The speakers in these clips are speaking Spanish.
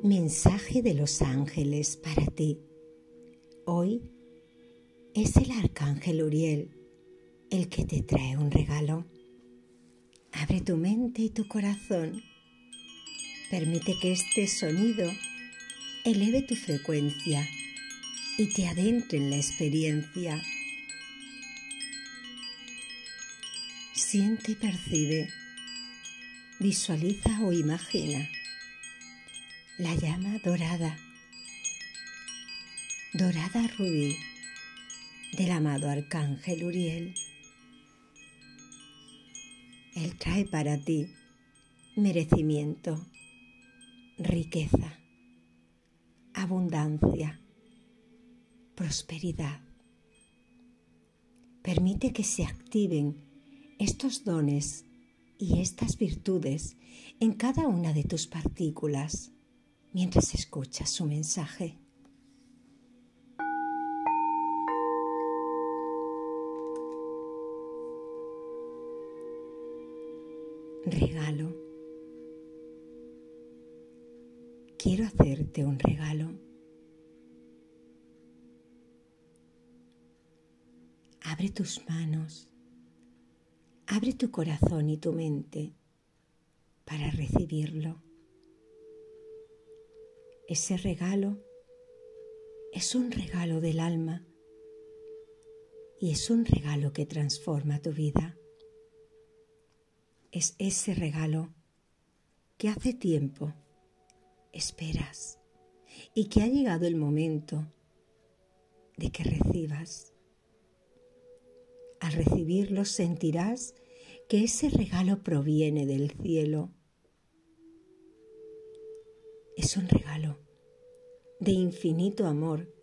Mensaje de los ángeles para ti. Hoy es el arcángel Uriel el que te trae un regalo. Abre tu mente y tu corazón. Permite que este sonido eleve tu frecuencia y te adentre en la experiencia. Siente y percibe. Visualiza o imagina la llama dorada, dorada rubí del amado arcángel Uriel. Él trae para ti merecimiento, riqueza, abundancia, prosperidad. Permite que se activen estos dones y estas virtudes en cada una de tus partículas mientras escuchas su mensaje. Regalo. Quiero hacerte un regalo. Abre tus manos, abre tu corazón y tu mente para recibirlo. Ese regalo es un regalo del alma y es un regalo que transforma tu vida. Es ese regalo que hace tiempo esperas y que ha llegado el momento de que recibas. Al recibirlo sentirás que ese regalo proviene del cielo es un regalo de infinito amor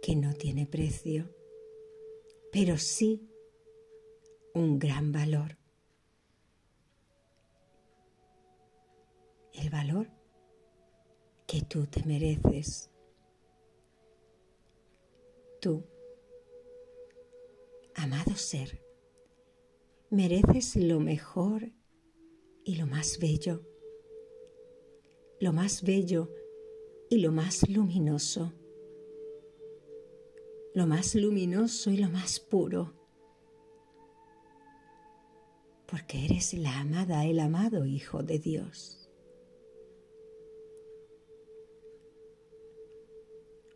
que no tiene precio, pero sí un gran valor. El valor que tú te mereces. Tú, amado ser, mereces lo mejor y lo más bello lo más bello y lo más luminoso, lo más luminoso y lo más puro, porque eres la amada, el amado Hijo de Dios.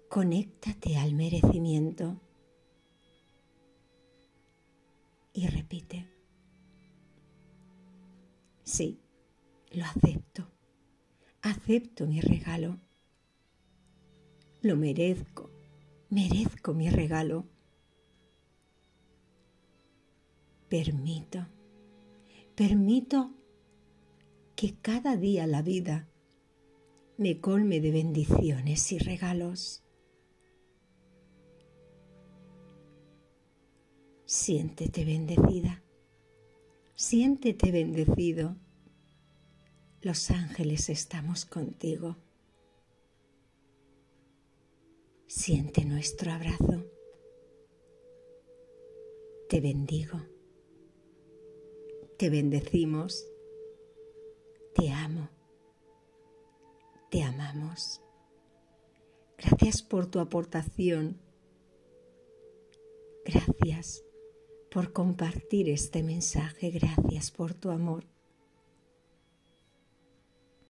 Conéctate al merecimiento. Y repite, sí, lo acepto acepto mi regalo. Lo merezco, merezco mi regalo. Permito, permito que cada día la vida me colme de bendiciones y regalos. Siéntete bendecida, siéntete bendecido los ángeles estamos contigo. Siente nuestro abrazo. Te bendigo. Te bendecimos. Te amo. Te amamos. Gracias por tu aportación. Gracias por compartir este mensaje. Gracias por tu amor.